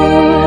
Oh.